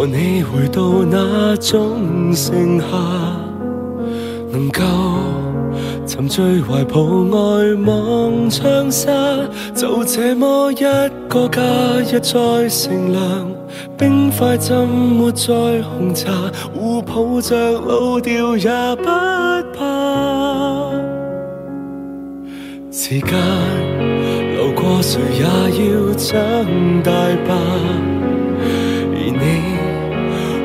和你回到那种盛夏，能够沉醉怀抱外望窗纱，就这么一个假日再乘凉，冰块浸没在红茶，互抱着老掉也不怕。时间流过，谁也要长大吧。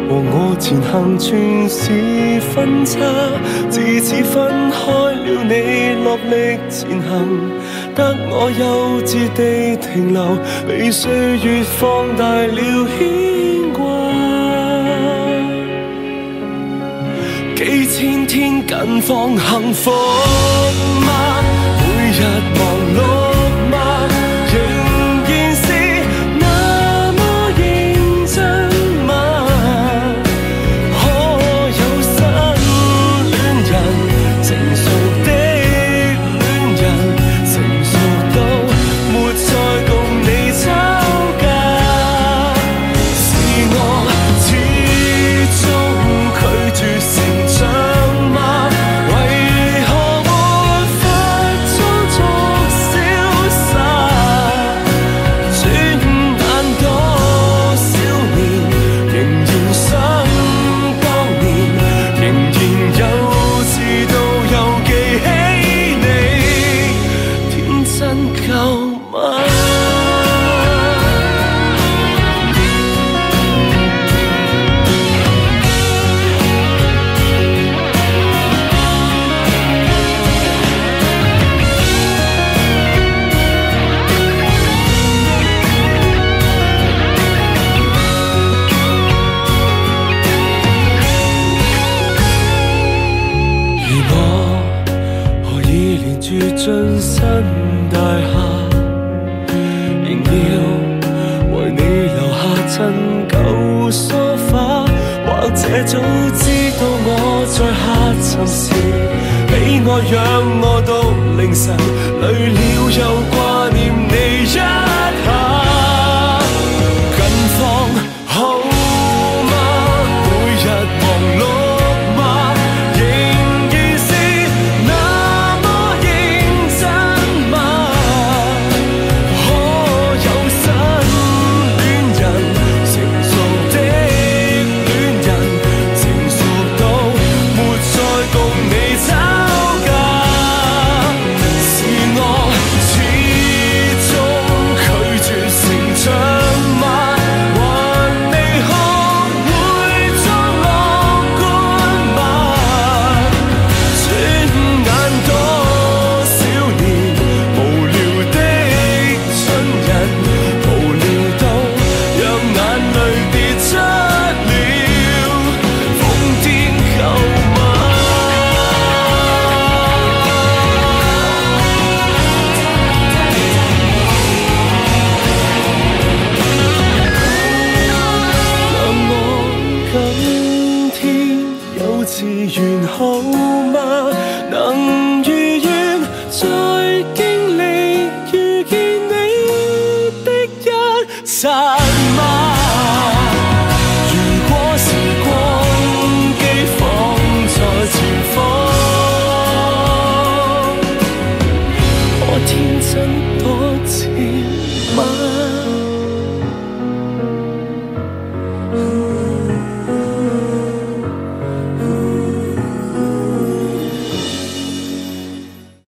和我前行全是分岔，自此分开了，你落力前行，得我幼稚地停留，被岁月放大了牵挂。几千天近况幸福住进新大厦，仍要为你留下陈旧梳化？或者早知道我在下沉时，你爱让我到凌晨，累了又挂念你一